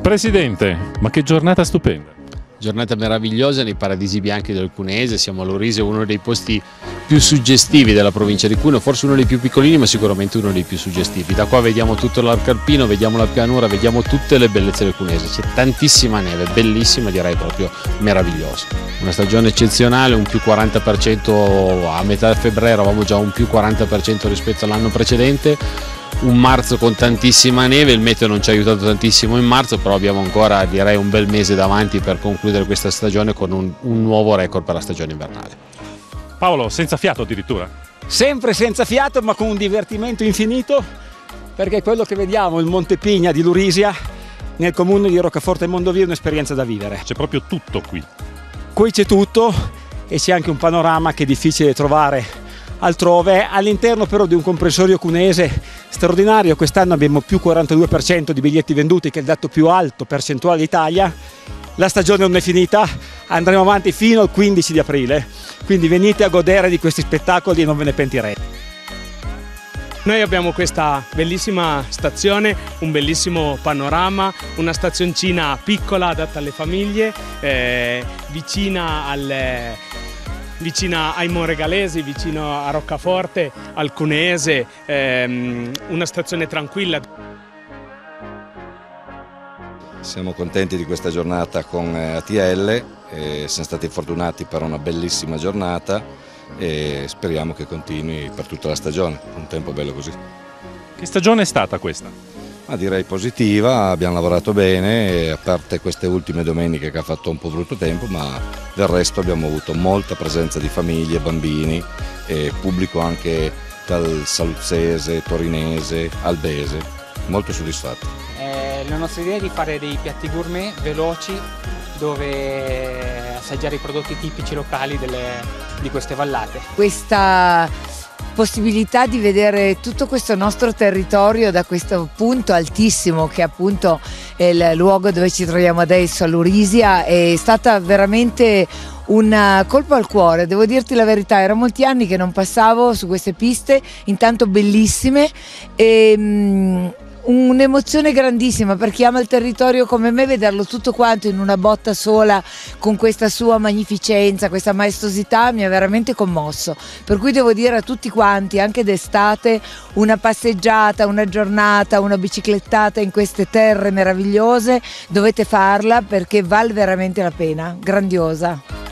Presidente, ma che giornata stupenda! Giornata meravigliosa nei paradisi bianchi del Cunese, siamo a Lorise, uno dei posti più suggestivi della provincia di Cuneo, forse uno dei più piccolini ma sicuramente uno dei più suggestivi. Da qua vediamo tutto l'arco alpino, vediamo la pianura, vediamo tutte le bellezze del Cunese, c'è tantissima neve, bellissima direi proprio meravigliosa. Una stagione eccezionale, un più 40% a metà febbraio eravamo già un più 40% rispetto all'anno precedente, un marzo con tantissima neve, il meteo non ci ha aiutato tantissimo in marzo, però abbiamo ancora direi un bel mese davanti per concludere questa stagione con un, un nuovo record per la stagione invernale. Paolo, senza fiato addirittura? Sempre senza fiato ma con un divertimento infinito perché quello che vediamo, il Monte Pigna di Lurisia, nel comune di Roccaforte Mondovì è un'esperienza da vivere. C'è proprio tutto qui. Qui c'è tutto e c'è anche un panorama che è difficile trovare altrove, all'interno però di un comprensorio cunese straordinario. Quest'anno abbiamo più 42% di biglietti venduti, che è il dato più alto percentuale d'Italia. La stagione non è finita, andremo avanti fino al 15 di aprile, quindi venite a godere di questi spettacoli e non ve ne pentirete. Noi abbiamo questa bellissima stazione, un bellissimo panorama, una stazioncina piccola adatta alle famiglie, eh, vicina alle, vicina ai Monregalesi, vicino a Roccaforte, al Cunese, ehm, una stazione tranquilla. Siamo contenti di questa giornata con ATL, eh, siamo stati fortunati per una bellissima giornata e speriamo che continui per tutta la stagione, un tempo bello così. Che stagione è stata questa? Ma direi positiva, abbiamo lavorato bene, a parte queste ultime domeniche che ha fatto un po' brutto tempo, ma del resto abbiamo avuto molta presenza di famiglie, bambini e pubblico anche dal saluzzese, torinese, albese, molto soddisfatti. Eh, la nostra idea è di fare dei piatti gourmet veloci dove assaggiare i prodotti tipici locali delle, di queste vallate. Questa possibilità di vedere tutto questo nostro territorio da questo punto altissimo che appunto è il luogo dove ci troviamo adesso, all'Urisia, è stata veramente un colpo al cuore, devo dirti la verità, era molti anni che non passavo su queste piste, intanto bellissime e mm, un'emozione grandissima per chi ama il territorio come me vederlo tutto quanto in una botta sola con questa sua magnificenza, questa maestosità mi ha veramente commosso. Per cui devo dire a tutti quanti, anche d'estate, una passeggiata, una giornata, una biciclettata in queste terre meravigliose, dovete farla perché vale veramente la pena, grandiosa.